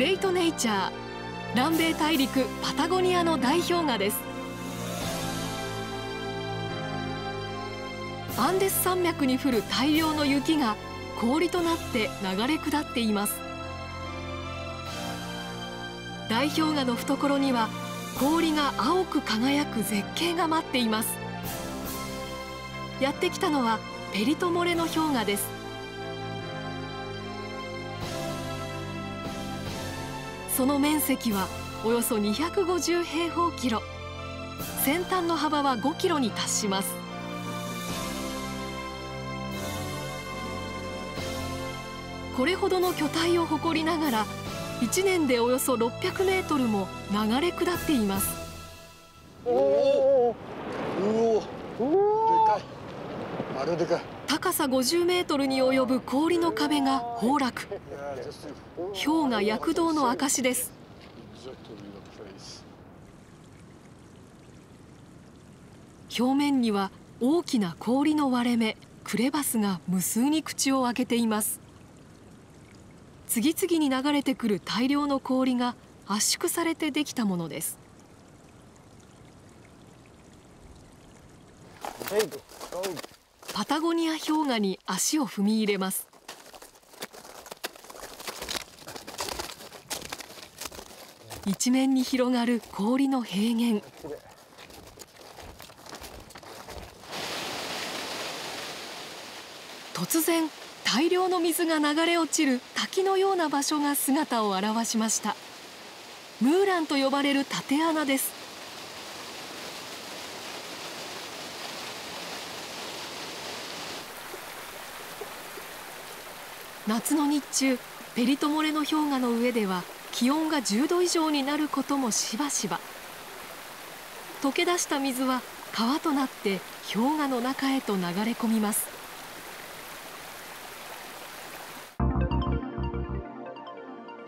レイトネイチャー南米大陸パタゴニアの代表画です。アンデス山脈に降る大量の雪が氷となって流れ下っています。代表画の懐には氷が青く輝く絶景が待っています。やってきたのはペリトモレの氷河です。その面積はおよそ250平方キロ。先端の幅は5キロに達します。これほどの巨体を誇りながら1年でおよそ600メートルも流れ下っています。おおでかいあれでかい高さ50メートルに及ぶ氷の壁が崩落。氷が躍動の証です。表面には大きな氷の割れ目クレバスが無数に口を開けています。次々に流れてくる大量の氷が圧縮されてできたものですパタゴニア氷河に足を踏み入れます。一面に広がる氷の平原。突然大量の水が流れ落ちる滝のような場所が姿を現しました。ムーランと呼ばれる縦穴です。夏の日中ペリトモレの氷河の上では気温が10度以上になることもしばしば。溶け出した水は川となって氷河の中へと流れ込みます。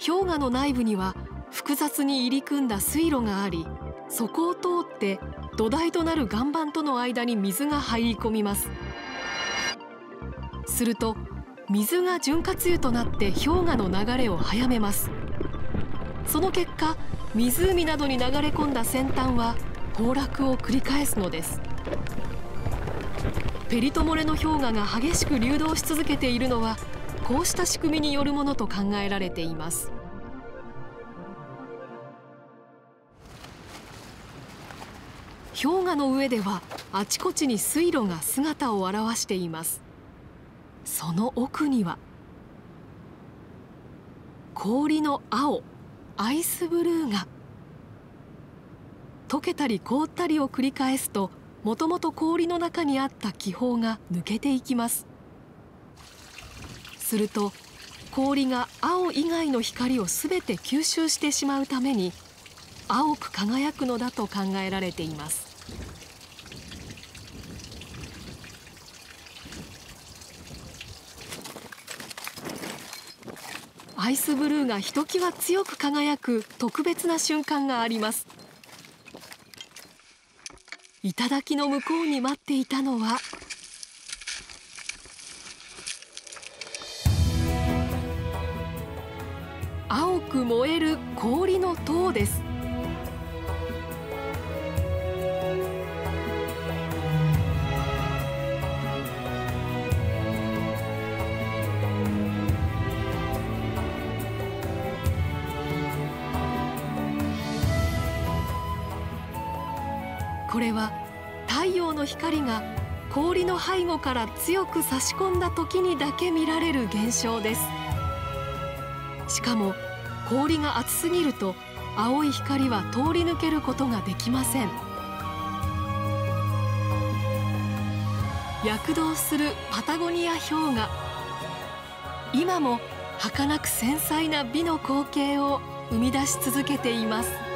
氷河の内部には複雑に入り組んだ水路がありそこを通って土台となる岩盤との間に水が入り込みます。すると水が潤滑油となって氷河の流れを速めます。その結果湖などに流れ込んだ先端は崩落を繰り返すのです。ペリトモレの氷河が激しく流動し続けているのはこうした仕組みによるものと考えられています。氷河の上ではあちこちに水路が姿を現しています。その奥には氷の青アイスブルーが溶けたり凍ったりを繰り返すともともと氷の中にあった気泡が抜けていきます。すると氷が青以外の光を全て吸収してしまうために青く輝くのだと考えられています。アイスブルーがひときわ強く輝く特別な瞬間があります。頂の向こうに待っていたのは青く燃える氷の塔です。これは太陽の光が氷の背後から強く差し込んだ時にだけ見られる現象です。しかも氷が厚すぎると青い光は通り抜けることができません。躍動するパタゴニア氷河。今も儚く繊細な美の光景を生み出し続けています。